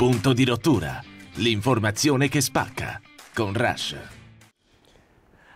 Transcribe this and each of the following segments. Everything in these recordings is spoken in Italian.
Punto di rottura. L'informazione che spacca. Con Rush.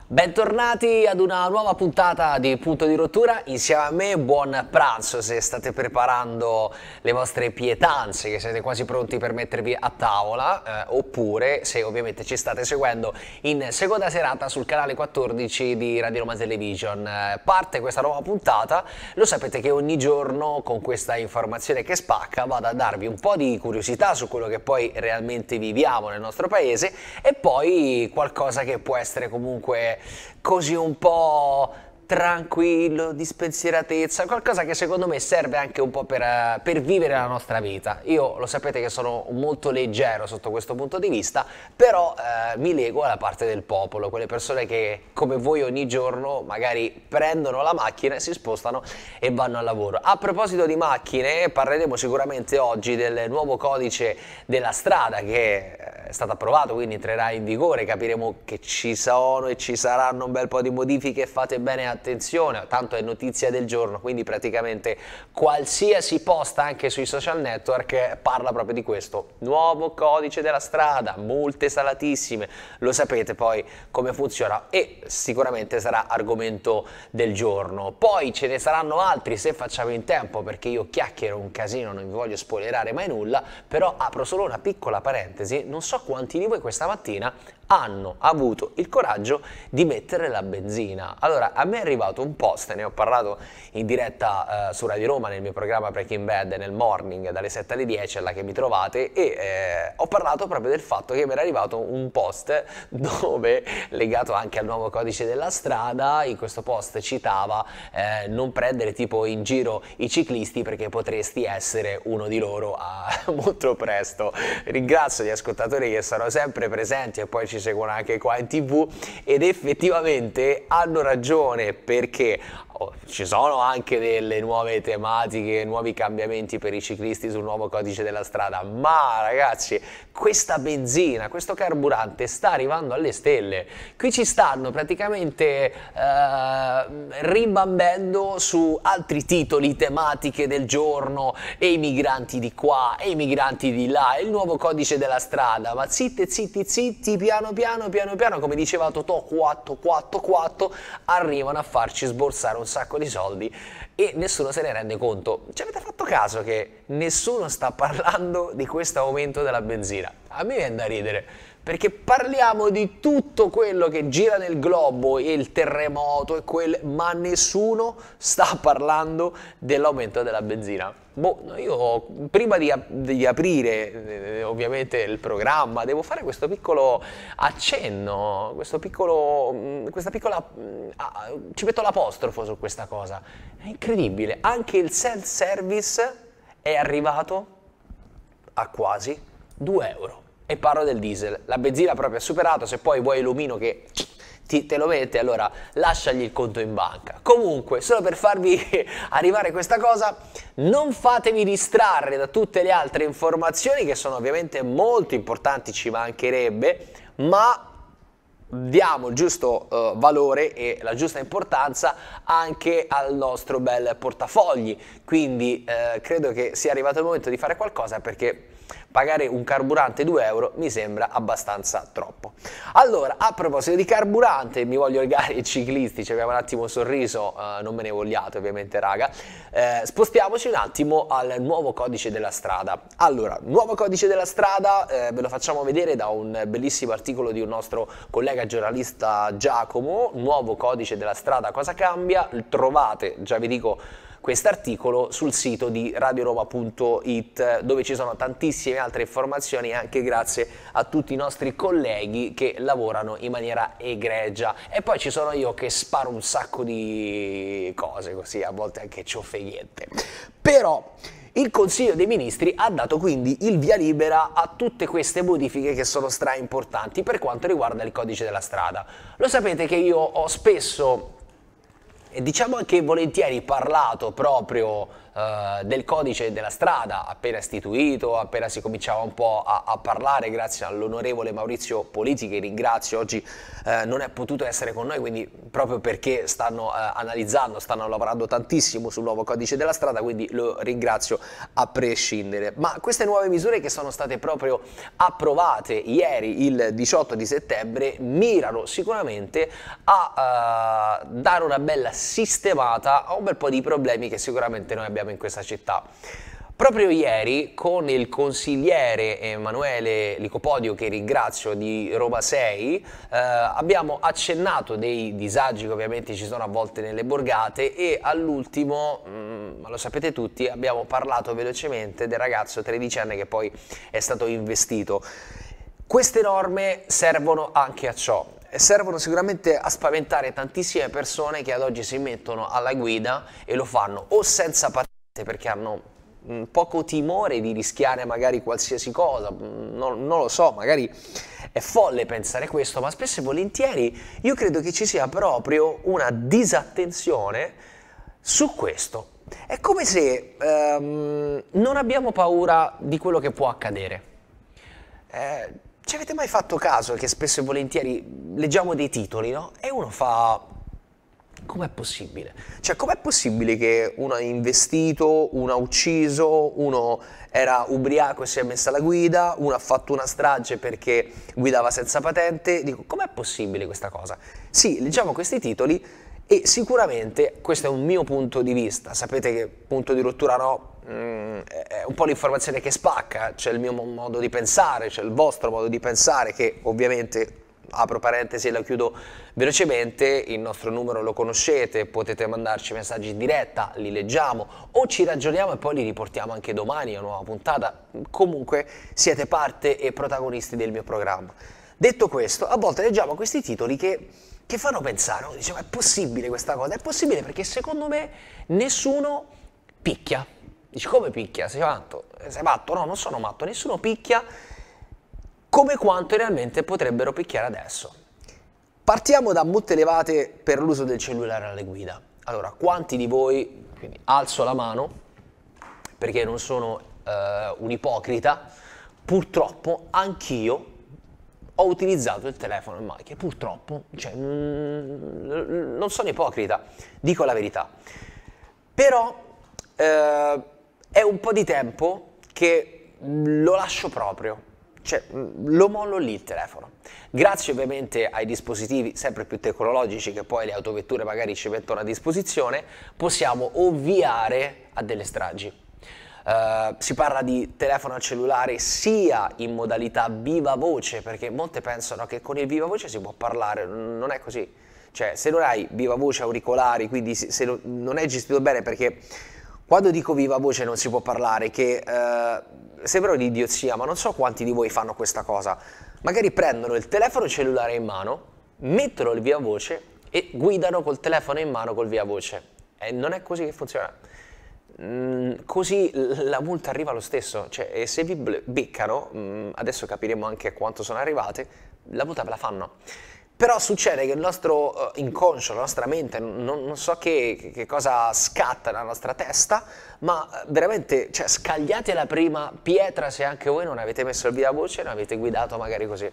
Bentornati ad una nuova puntata di Punto di Rottura, insieme a me buon pranzo se state preparando le vostre pietanze, che siete quasi pronti per mettervi a tavola, eh, oppure se ovviamente ci state seguendo in seconda serata sul canale 14 di Radio Roma Television. Eh, parte questa nuova puntata, lo sapete che ogni giorno con questa informazione che spacca vado a darvi un po' di curiosità su quello che poi realmente viviamo nel nostro paese e poi qualcosa che può essere comunque così un po' tranquillo, di spensieratezza, qualcosa che secondo me serve anche un po' per, uh, per, vivere la nostra vita. Io lo sapete che sono molto leggero sotto questo punto di vista, però uh, mi lego alla parte del popolo, quelle persone che come voi ogni giorno magari prendono la macchina, si spostano e vanno al lavoro. A proposito di macchine, parleremo sicuramente oggi del nuovo codice della strada che è stato approvato, quindi entrerà in vigore, capiremo che ci sono e ci saranno un bel po' di modifiche, fate bene a attenzione, tanto è notizia del giorno, quindi praticamente qualsiasi post anche sui social network parla proprio di questo. Nuovo codice della strada, multe salatissime, lo sapete poi come funziona e sicuramente sarà argomento del giorno. Poi ce ne saranno altri se facciamo in tempo perché io chiacchiero un casino, non vi voglio spoilerare mai nulla, però apro solo una piccola parentesi, non so quanti di voi questa mattina hanno avuto il coraggio di mettere la benzina. Allora, a me arrivato un post, ne ho parlato in diretta eh, su Radio Roma nel mio programma Breaking Bad nel morning dalle 7 alle 10, alla che mi trovate, e eh, ho parlato proprio del fatto che mi era arrivato un post dove, legato anche al nuovo codice della strada, in questo post citava eh, non prendere tipo in giro i ciclisti perché potresti essere uno di loro a, molto presto. Ringrazio gli ascoltatori che sono sempre presenti e poi ci seguono anche qua in tv ed effettivamente hanno ragione perché ci sono anche delle nuove tematiche, nuovi cambiamenti per i ciclisti sul nuovo codice della strada, ma ragazzi questa benzina, questo carburante sta arrivando alle stelle. Qui ci stanno praticamente eh, ribambendo su altri titoli, tematiche del giorno e i migranti di qua e i migranti di là e il nuovo codice della strada, ma zitti, zitti, zitti, piano piano, piano piano, come diceva Totò 444, arrivano a farci sborsare un sacco di soldi e nessuno se ne rende conto. Ci avete fatto caso che nessuno sta parlando di questo aumento della benzina? A me viene da ridere perché parliamo di tutto quello che gira nel globo, il terremoto e quel, ma nessuno sta parlando dell'aumento della benzina. Boh, io prima di, di aprire eh, ovviamente il programma devo fare questo piccolo accenno, questo piccolo, mm, questa piccola, ah, ci metto l'apostrofo su questa cosa. È incredibile, anche il self-service è arrivato a quasi 2 euro e parlo del diesel. La benzina proprio ha superato, se poi vuoi l'omino che ti, te lo mette, allora lasciagli il conto in banca. Comunque, solo per farvi arrivare questa cosa, non fatevi distrarre da tutte le altre informazioni che sono ovviamente molto importanti, ci mancherebbe, ma diamo il giusto uh, valore e la giusta importanza anche al nostro bel portafogli. Quindi uh, credo che sia arrivato il momento di fare qualcosa perché pagare un carburante 2 euro mi sembra abbastanza troppo. Allora, a proposito di carburante, mi voglio legare ai ciclisti, ci abbiamo un attimo sorriso, uh, non me ne vogliate ovviamente raga, eh, spostiamoci un attimo al nuovo codice della strada. Allora, nuovo codice della strada, eh, ve lo facciamo vedere da un bellissimo articolo di un nostro collega giornalista Giacomo, nuovo codice della strada, cosa cambia? Trovate, già vi dico, quest'articolo sul sito di radioroma.it dove ci sono tantissime altre informazioni anche grazie a tutti i nostri colleghi che lavorano in maniera egregia e poi ci sono io che sparo un sacco di cose così a volte anche ciofeghette però il Consiglio dei Ministri ha dato quindi il via libera a tutte queste modifiche che sono stra importanti per quanto riguarda il codice della strada. Lo sapete che io ho spesso e diciamo anche volentieri parlato proprio uh, del codice della strada appena istituito, appena si cominciava un po' a, a parlare grazie all'onorevole Maurizio Politi che ringrazio, oggi uh, non è potuto essere con noi quindi proprio perché stanno uh, analizzando, stanno lavorando tantissimo sul nuovo codice della strada quindi lo ringrazio a prescindere. Ma queste nuove misure che sono state proprio approvate ieri il 18 di settembre mirano sicuramente a dare una bella sistemata a un bel po' di problemi che sicuramente noi abbiamo in questa città. Proprio ieri con il consigliere Emanuele Licopodio, che ringrazio di Roma 6, eh, abbiamo accennato dei disagi che ovviamente ci sono a volte nelle borgate e all'ultimo, mm, ma lo sapete tutti, abbiamo parlato velocemente del ragazzo tredicenne che poi è stato investito. Queste norme servono anche a ciò, servono sicuramente a spaventare tantissime persone che ad oggi si mettono alla guida e lo fanno o senza patente perché hanno poco timore di rischiare magari qualsiasi cosa, non, non, lo so, magari è folle pensare questo, ma spesso e volentieri io credo che ci sia proprio una disattenzione su questo. È come se um, non abbiamo paura di quello che può accadere. Eh, ci avete mai fatto caso che spesso e volentieri leggiamo dei titoli, no? E uno fa... Com'è possibile? Cioè, com'è possibile che uno ha investito, uno ha ucciso, uno era ubriaco e si è messo alla guida, uno ha fatto una strage perché guidava senza patente? Dico, com'è possibile questa cosa? Sì, leggiamo questi titoli e sicuramente questo è un mio punto di vista, sapete che punto di rottura no, Mm, è un po' l'informazione che spacca, c'è il mio modo di pensare, c'è il vostro modo di pensare che ovviamente apro parentesi e la chiudo velocemente, il nostro numero lo conoscete, potete mandarci messaggi in diretta, li leggiamo o ci ragioniamo e poi li riportiamo anche domani a una nuova puntata, comunque siete parte e protagonisti del mio programma. Detto questo, a volte leggiamo questi titoli che, che fanno pensare, diciamo è possibile questa cosa, è possibile perché secondo me nessuno picchia, Dici come picchia? Sei matto? Sei matto? No, non sono matto, nessuno picchia come quanto realmente potrebbero picchiare adesso. Partiamo da multe elevate per l'uso del cellulare alle guida. Allora, quanti di voi, quindi alzo la mano, perché non sono eh, un ipocrita, purtroppo anch'io ho utilizzato il telefono in macchina, purtroppo, cioè, mm, non sono ipocrita, dico la verità. Però eh, è un po' di tempo che lo lascio proprio, cioè lo mollo lì il telefono. Grazie ovviamente ai dispositivi sempre più tecnologici che poi le autovetture magari ci mettono a disposizione, possiamo ovviare a delle stragi. Uh, si parla di telefono cellulare sia in modalità viva voce, perché molte pensano che con il viva voce si può parlare, non è così. Cioè, se non hai viva voce auricolari, quindi se non è gestito bene perché quando dico viva voce non si può parlare, che eh, sembra un'idiozia, ma non so quanti di voi fanno questa cosa. Magari prendono il telefono cellulare in mano, mettono il via voce e guidano col telefono in mano col via voce. E non è così che funziona. Mm, così la multa arriva lo stesso, cioè e se vi beccano, mm, adesso capiremo anche quanto sono arrivate, la multa ve la fanno. Però succede che il nostro uh, inconscio, la nostra mente, non, non so che, che, cosa scatta nella nostra testa, ma eh, veramente, cioè, scagliate la prima pietra se anche voi non avete messo il via voce e non avete guidato magari così,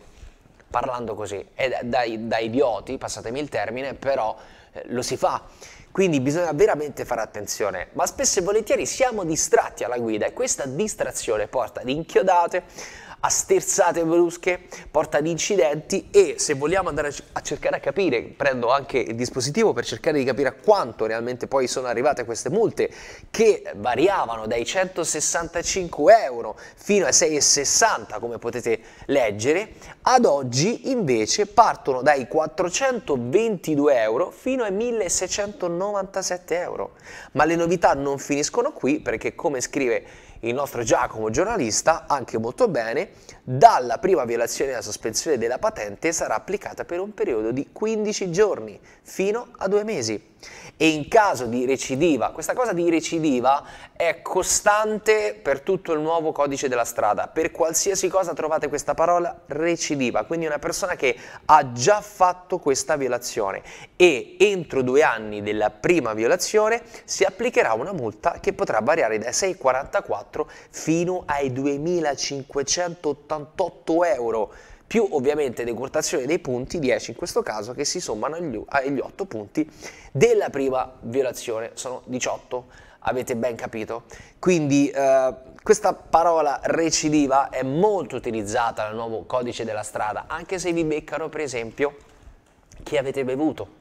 parlando così. E da, da idioti, passatemi il termine, però eh, lo si fa. Quindi bisogna veramente fare attenzione, ma spesso e volentieri siamo distratti alla guida e questa distrazione porta ad inchiodate, a sterzate brusche, porta ad incidenti e se vogliamo andare a cercare a capire, prendo anche il dispositivo per cercare di capire a quanto realmente poi sono arrivate queste multe che variavano dai 165 euro fino ai 6,60 come potete leggere, ad oggi invece partono dai 422 euro fino ai 1697 euro. Ma le novità non finiscono qui perché come scrive il nostro Giacomo giornalista, anche molto bene, dalla prima violazione della sospensione della patente sarà applicata per un periodo di 15 giorni, fino a due mesi. e in caso di recidiva, questa cosa di recidiva è costante per tutto il nuovo codice della strada, per qualsiasi cosa trovate questa parola recidiva, quindi una persona che ha già fatto questa violazione e entro due anni della prima violazione si applicherà una multa che potrà variare dai 6,44 fino ai 2.588 euro più ovviamente decurtazione dei punti, 10 in questo caso, che si sommano agli, agli 8 punti della prima violazione, sono 18, avete ben capito? Quindi eh, questa parola recidiva è molto utilizzata nel nuovo codice della strada, anche se vi beccano per esempio chi avete bevuto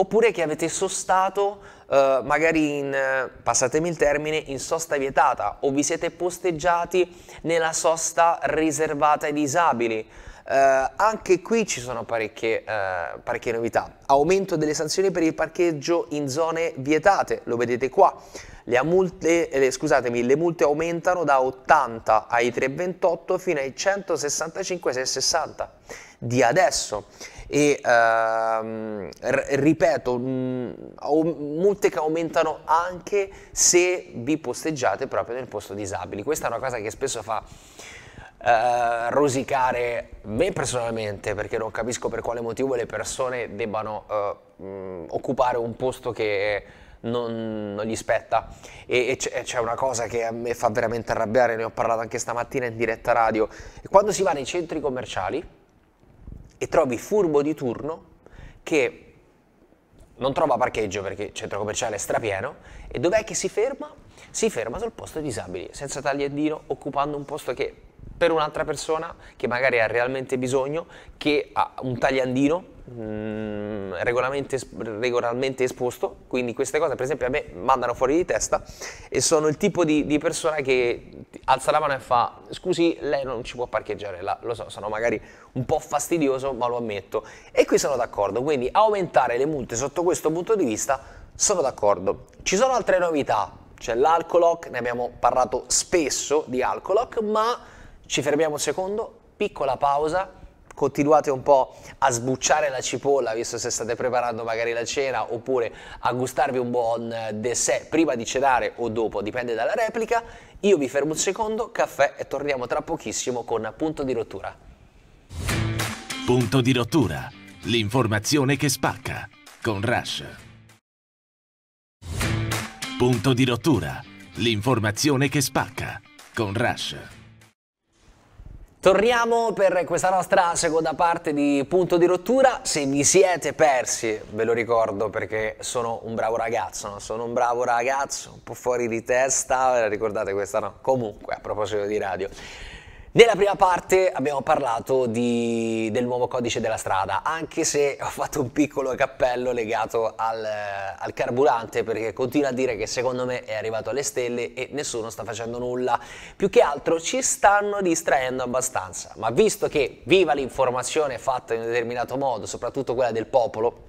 oppure che avete sostato eh, magari in, passatemi il termine, in sosta vietata o vi siete posteggiati nella sosta riservata ai disabili. Uh, anche qui ci sono parecchie, uh, parecchie, novità. Aumento delle sanzioni per il parcheggio in zone vietate, lo vedete qua. Le multe, eh, scusatemi, le multe aumentano da 80 ai 3,28 fino ai 165,660 di adesso. E uh, ripeto, mh, multe che aumentano anche se vi posteggiate proprio nel posto disabili. Questa è una cosa che spesso fa Uh, rosicare me personalmente perché non capisco per quale motivo le persone debbano uh, mh, occupare un posto che non, non gli spetta e, e c'è, una cosa che a me fa veramente arrabbiare, ne ho parlato anche stamattina in diretta radio, quando si va nei centri commerciali e trovi furbo di turno che non trova parcheggio perché il centro commerciale è strapieno e dov'è che si ferma? Si ferma sul posto disabili, senza tagliandino, occupando un posto che per un'altra persona che magari ha realmente bisogno, che ha un tagliandino mh, mm, regolarmente, esposto, quindi queste cose per esempio a me mandano fuori di testa e sono il tipo di, di persona che alza la mano e fa scusi lei non ci può parcheggiare là, lo so, sono magari un po' fastidioso ma lo ammetto. E qui sono d'accordo, quindi aumentare le multe sotto questo punto di vista sono d'accordo. Ci sono altre novità, c'è l'alcolock, ne abbiamo parlato spesso di alcolock, ma ci fermiamo un secondo, piccola pausa, continuate un po' a sbucciare la cipolla, visto se state preparando magari la cena, oppure a gustarvi un buon dessert prima di cenare o dopo, dipende dalla replica. Io vi fermo un secondo, caffè e torniamo tra pochissimo con Punto di Rottura. Punto di Rottura, l'informazione che spacca, con Rush. Punto di Rottura, l'informazione che spacca, con Rush. Torniamo per questa nostra seconda parte di punto di rottura. Se vi siete persi, ve lo ricordo perché sono un bravo ragazzo, no? sono un bravo ragazzo, un po' fuori di testa, ricordate questa no? Comunque, a proposito di radio. Nella prima parte abbiamo parlato di, del nuovo codice della strada, anche se ho fatto un piccolo cappello legato al, al, carburante perché continua a dire che secondo me è arrivato alle stelle e nessuno sta facendo nulla. Più che altro ci stanno distraendo abbastanza, ma visto che viva l'informazione fatta in un determinato modo, soprattutto quella del popolo,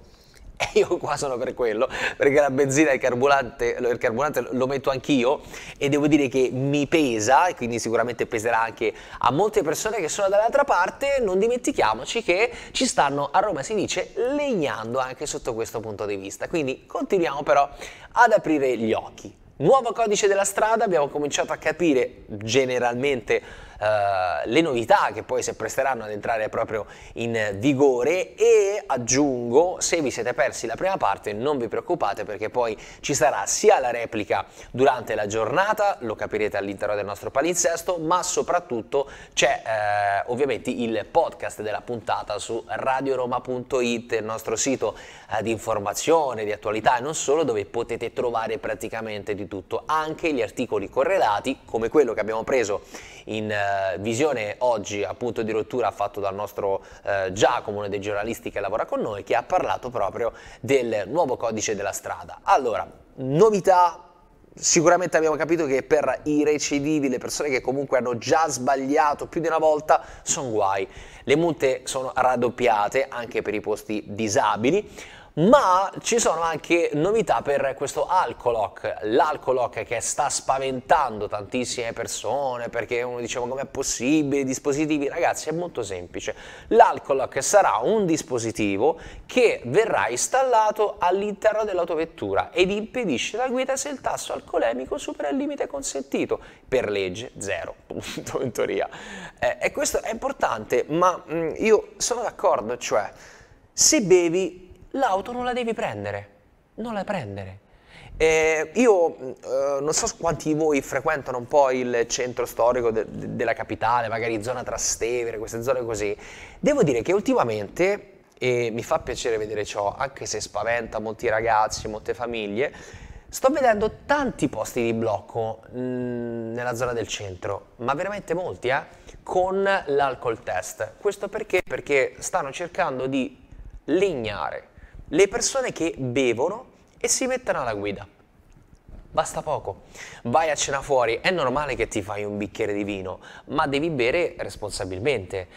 e io qua sono per quello, perché la benzina e il il carburante lo metto anch'io e devo dire che mi pesa, e quindi sicuramente peserà anche a molte persone che sono dall'altra parte, non dimentichiamoci che ci stanno, a Roma si dice, legnando anche sotto questo punto di vista. Quindi continuiamo però ad aprire gli occhi. Nuovo codice della strada, abbiamo cominciato a capire generalmente uh, le novità che poi si presteranno ad entrare proprio in vigore e aggiungo, se vi siete persi la prima parte non vi preoccupate perché poi ci sarà sia la replica durante la giornata, lo capirete all'interno del nostro palinsesto, ma soprattutto c'è uh, ovviamente il podcast della puntata su radioroma.it, il nostro sito uh, di informazione, di attualità e non solo, dove potete trovare praticamente di tutto, anche gli articoli correlati come quello che abbiamo preso in eh, visione oggi appunto di rottura fatto dal nostro eh, Giacomo, uno dei giornalisti che lavora con noi, che ha parlato proprio del nuovo codice della strada. Allora, novità Sicuramente abbiamo capito che per i recidivi, le persone che comunque hanno già sbagliato più di una volta, sono guai. Le multe sono raddoppiate anche per i posti disabili Ma ci sono anche novità per questo Alcolock, l'Alcolock che sta spaventando tantissime persone perché uno diceva com'è possibile, dispositivi, ragazzi è molto semplice, l'Alcolock sarà un dispositivo che verrà installato all'interno dell'autovettura ed impedisce la guida se il tasso alcolemico supera il limite consentito, per legge zero, punto in teoria. Eh, e questo è importante, ma mh, mm, io sono d'accordo, cioè se bevi l'auto non la devi prendere, non la prendere. Eh, io eh, non so quanti di voi frequentano un po' il centro storico de- de- della capitale, magari zona Trastevere, queste zone così. Devo dire che ultimamente, e mi fa piacere vedere ciò, anche se spaventa molti ragazzi, molte famiglie, sto vedendo tanti posti di blocco mh, nella zona del centro, ma veramente molti, eh, con l'alcol test. Questo perché? Perché stanno cercando di legnare le persone che bevono e si mettono alla guida. Basta poco. Vai a cena fuori, è normale che ti fai un bicchiere di vino, ma devi bere responsabilmente.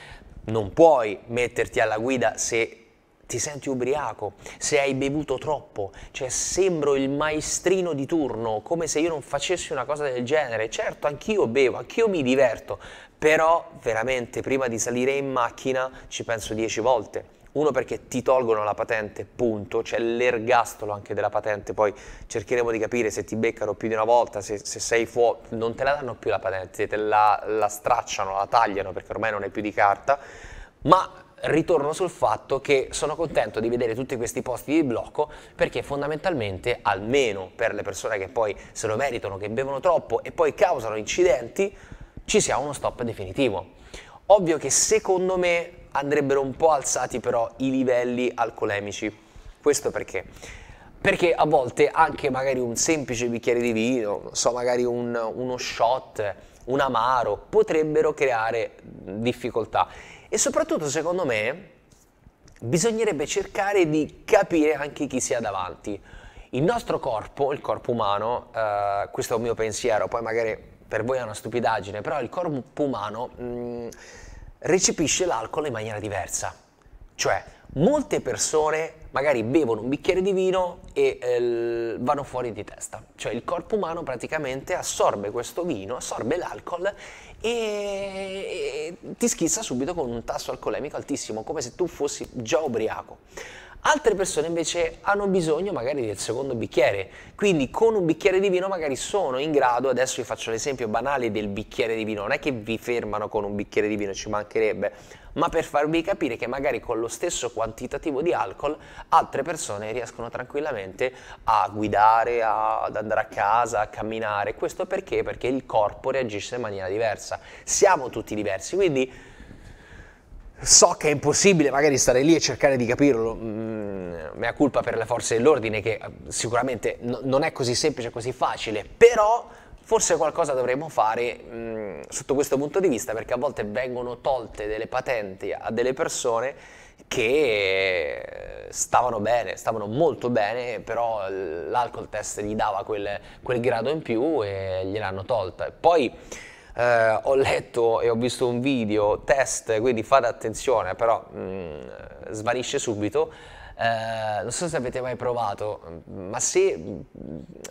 Non puoi metterti alla guida se ti senti ubriaco, se hai bevuto troppo, cioè sembro il maestrino di turno, come se io non facessi una cosa del genere. Certo, anch'io bevo, anch'io mi diverto, però veramente prima di salire in macchina ci penso dieci volte uno perché ti tolgono la patente, punto, c'è l'ergastolo anche della patente, poi cercheremo di capire se ti beccano più di una volta, se, se sei fuori, non te la danno più la patente, te la, la stracciano, la tagliano perché ormai non è più di carta, ma ritorno sul fatto che sono contento di vedere tutti questi posti di blocco perché fondamentalmente, almeno per le persone che poi se lo meritano, che bevono troppo e poi causano incidenti, ci sia uno stop definitivo. Ovvio che secondo me andrebbero un po' alzati però i livelli alcolemici. Questo perché? Perché a volte anche magari un semplice bicchiere di vino, non so, magari un, uno shot, un amaro, potrebbero creare difficoltà. E soprattutto, secondo me, bisognerebbe cercare di capire anche chi sia davanti. Il nostro corpo, il corpo umano, eh, questo è un mio pensiero, poi magari per voi è una stupidaggine, però il corpo umano... Mh, mm, recepisce l'alcol in maniera diversa. Cioè, molte persone magari bevono un bicchiere di vino e eh, vanno fuori di testa. Cioè il corpo umano praticamente assorbe questo vino, assorbe l'alcol e, e ti schizza subito con un tasso alcolemico altissimo, come se tu fossi già ubriaco. Altre persone invece hanno bisogno magari del secondo bicchiere, quindi con un bicchiere di vino magari sono in grado, adesso vi faccio l'esempio banale del bicchiere di vino, non è che vi fermano con un bicchiere di vino, ci mancherebbe, ma per farvi capire che magari con lo stesso quantitativo di alcol altre persone riescono tranquillamente a guidare, a, ad andare a casa, a camminare. Questo perché? Perché il corpo reagisce in maniera diversa. Siamo tutti diversi, quindi So che è impossibile magari stare lì e cercare di capirlo, mm, mea culpa per le forze dell'ordine che eh, sicuramente no, non è così semplice, così facile, però forse qualcosa dovremmo fare mh, mm, sotto questo punto di vista perché a volte vengono tolte delle patenti a delle persone che stavano bene, stavano molto bene, però l'alcol test gli dava quel, quel grado in più e gliel'hanno tolta. Poi eh, ho letto e ho visto un video test, quindi fate attenzione, però mh, mm, svanisce subito. Eh, non so se avete mai provato, ma se mm,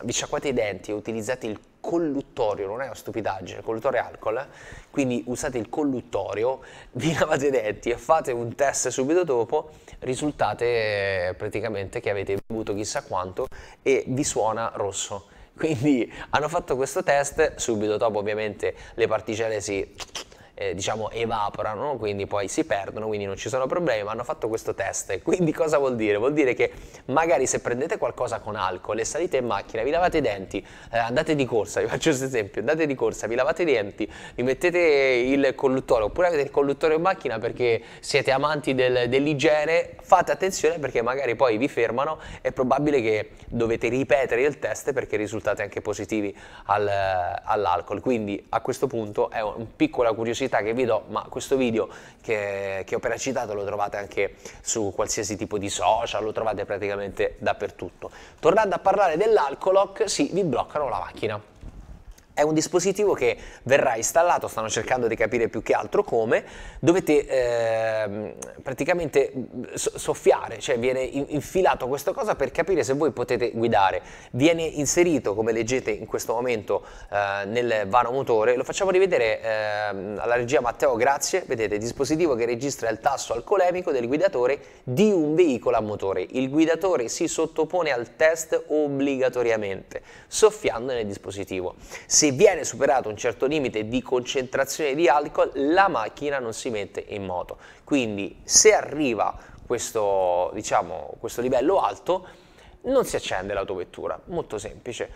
vi sciacquate i denti e utilizzate il colluttorio, non è una stupidaggine, il colluttorio è alcol, quindi usate il colluttorio, vi lavate i denti e fate un test subito dopo, risultate praticamente che avete bevuto chissà quanto e vi suona rosso. Quindi hanno fatto questo test, subito dopo ovviamente le particelle si eh, diciamo evaporano, quindi poi si perdono, quindi non ci sono problemi, ma hanno fatto questo test. Quindi cosa vuol dire? Vuol dire che magari se prendete qualcosa con alcol e salite in macchina, vi lavate i denti, eh, andate di corsa, vi faccio questo esempio, andate di corsa, vi lavate i denti, vi mettete il colluttorio, oppure avete il colluttorio in macchina perché siete amanti del, dell'igiene, fate attenzione perché magari poi vi fermano, è probabile che dovete ripetere il test perché risultate anche positivi al, all'alcol. Quindi a questo punto è una piccola curiosità curiosità che vi do, ma questo video che, che ho appena citato lo trovate anche su qualsiasi tipo di social, lo trovate praticamente dappertutto. Tornando a parlare dell'alcolock, sì, vi bloccano la macchina. È un dispositivo che verrà installato, stanno cercando di capire più che altro come, dovete eh, praticamente soffiare, cioè viene infilato questa cosa per capire se voi potete guidare. Viene inserito, come leggete in questo momento, eh, nel vano motore, lo facciamo rivedere eh, alla regia Matteo, grazie, vedete, dispositivo che registra il tasso alcolemico del guidatore di un veicolo a motore. Il guidatore si sottopone al test obbligatoriamente, soffiando nel dispositivo se viene superato un certo limite di concentrazione di alcol, la macchina non si mette in moto. Quindi se arriva questo, diciamo, questo livello alto, non si accende l'autovettura, molto semplice.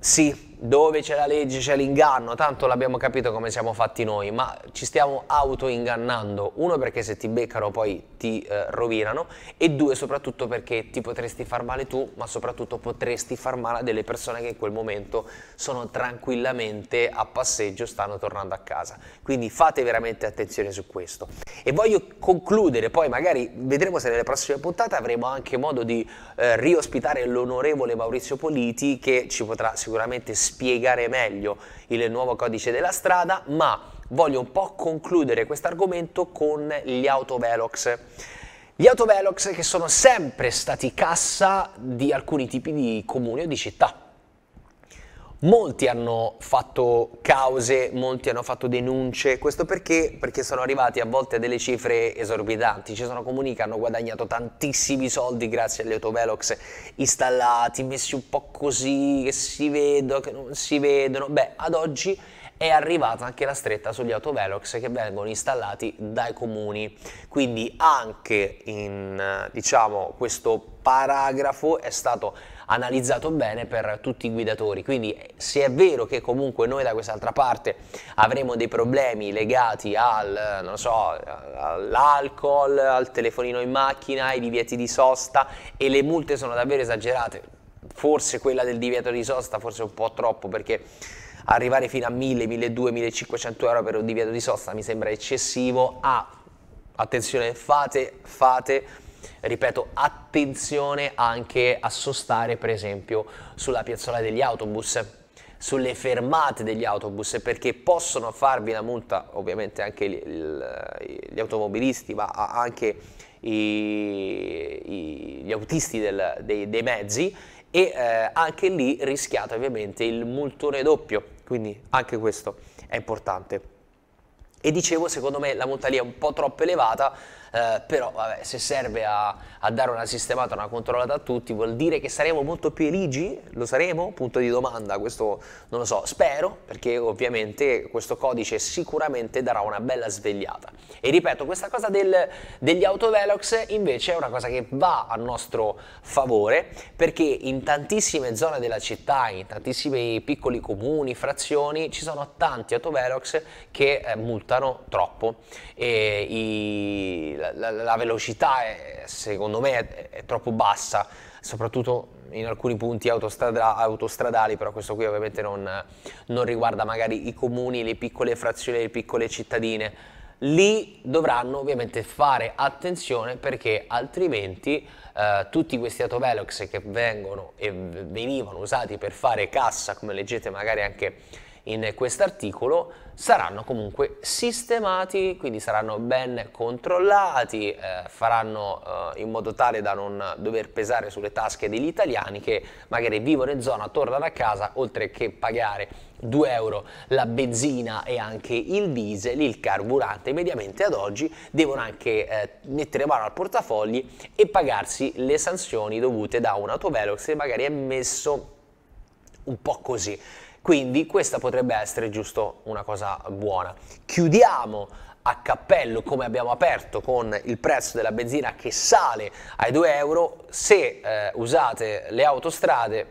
Sì, dove c'è la legge c'è l'inganno, tanto l'abbiamo capito come siamo fatti noi, ma ci stiamo auto-ingannando. Uno perché se ti beccano poi ti eh, rovinano e due soprattutto perché ti potresti far male tu, ma soprattutto potresti far male a delle persone che in quel momento sono tranquillamente a passeggio, stanno tornando a casa. Quindi fate veramente attenzione su questo. E voglio concludere, poi magari vedremo se nelle prossime puntate avremo anche modo di eh, riospitare l'onorevole Maurizio Politi che ci potrà sicuramente spiegare meglio il nuovo codice della strada, ma voglio un po' concludere questo argomento con gli autovelox. Gli autovelox che sono sempre stati cassa di alcuni tipi di comuni o di città Molti hanno fatto cause, molti hanno fatto denunce, questo perché? Perché sono arrivati a volte a delle cifre esorbitanti, ci sono comuni che hanno guadagnato tantissimi soldi grazie agli autovelox installati, messi un po' così, che si vedono, che non si vedono, beh ad oggi è arrivata anche la stretta sugli autovelox che vengono installati dai comuni, quindi anche in diciamo, questo paragrafo è stato analizzato bene per tutti i guidatori, quindi se è vero che comunque noi da quest'altra parte avremo dei problemi legati al, so, all'alcol, al telefonino in macchina, ai divieti di sosta e le multe sono davvero esagerate, forse quella del divieto di sosta forse un po' troppo perché arrivare fino a 1000, 1200, 1500 euro per un divieto di sosta mi sembra eccessivo, ah, attenzione, fate, fate ripeto, attenzione anche a sostare per esempio sulla piazzola degli autobus, sulle fermate degli autobus perché possono farvi la multa, ovviamente anche gli, automobilisti, ma anche i, i, gli autisti del, dei, dei, mezzi e eh, anche lì rischiate ovviamente il multone doppio, quindi anche questo è importante. E dicevo, secondo me la multa lì è un po' troppo elevata, eh, però vabbè, se serve a, a, dare una sistemata, una controllata a tutti, vuol dire che saremo molto più eligi? Lo saremo? Punto di domanda, questo non lo so, spero, perché ovviamente questo codice sicuramente darà una bella svegliata. E ripeto, questa cosa del, degli autovelox invece è una cosa che va a nostro favore, perché in tantissime zone della città, in tantissimi piccoli comuni, frazioni, ci sono tanti autovelox che eh, multano troppo. E i, la, la, la velocità è, secondo me è, è, troppo bassa, soprattutto in alcuni punti autostrada, autostradali, però questo qui ovviamente non, non riguarda magari i comuni, le piccole frazioni, le piccole cittadine. Lì dovranno ovviamente fare attenzione perché altrimenti eh, tutti questi autovelox che vengono e venivano usati per fare cassa, come leggete magari anche in quest'articolo saranno comunque sistemati, quindi saranno ben controllati, eh, faranno eh, in modo tale da non dover pesare sulle tasche degli italiani che magari vivono in zona, tornano a casa, oltre che pagare 2 euro la benzina e anche il diesel, il carburante, mediamente ad oggi devono anche eh, mettere mano al portafogli e pagarsi le sanzioni dovute da un autovelox che magari è messo un po' così. Quindi questa potrebbe essere giusto una cosa buona. Chiudiamo a cappello come abbiamo aperto con il prezzo della benzina che sale ai 2 euro. Se eh, usate le autostrade,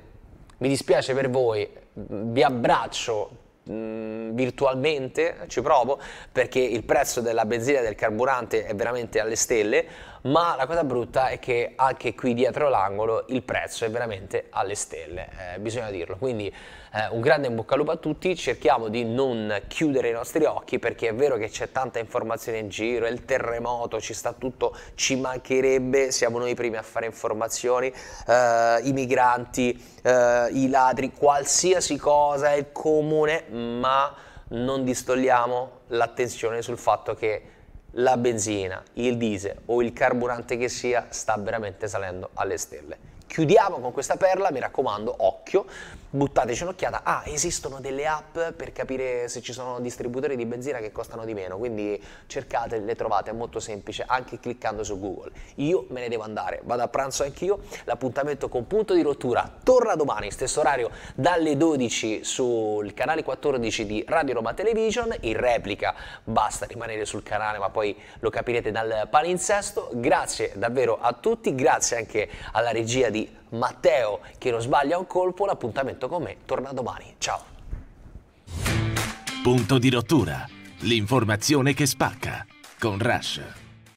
mi dispiace per voi, vi abbraccio mm, virtualmente, ci provo, perché il prezzo della benzina e del carburante è veramente alle stelle ma la cosa brutta è che anche qui dietro l'angolo il prezzo è veramente alle stelle, eh, bisogna dirlo. Quindi eh, un grande in bocca al lupo a tutti, cerchiamo di non chiudere i nostri occhi perché è vero che c'è tanta informazione in giro, è il terremoto, ci sta tutto, ci mancherebbe, siamo noi i primi a fare informazioni, eh, i migranti, eh, i ladri, qualsiasi cosa è comune, ma non distogliamo l'attenzione sul fatto che la benzina, il diesel o il carburante che sia sta veramente salendo alle stelle. Chiudiamo con questa perla, mi raccomando, occhio, buttateci un'occhiata. Ah, esistono delle app per capire se ci sono distributori di benzina che costano di meno, quindi cercate, le trovate, è molto semplice, anche cliccando su Google. Io me ne devo andare, vado a pranzo anch'io, l'appuntamento con punto di rottura torna domani, stesso orario, dalle 12 sul canale 14 di Radio Roma Television, in replica basta rimanere sul canale, ma poi lo capirete dal palinsesto. Grazie davvero a tutti, grazie anche alla regia di di Matteo che non sbaglia un colpo, l'appuntamento con me torna domani. Ciao. Punto di rottura, l'informazione che spacca con Rush.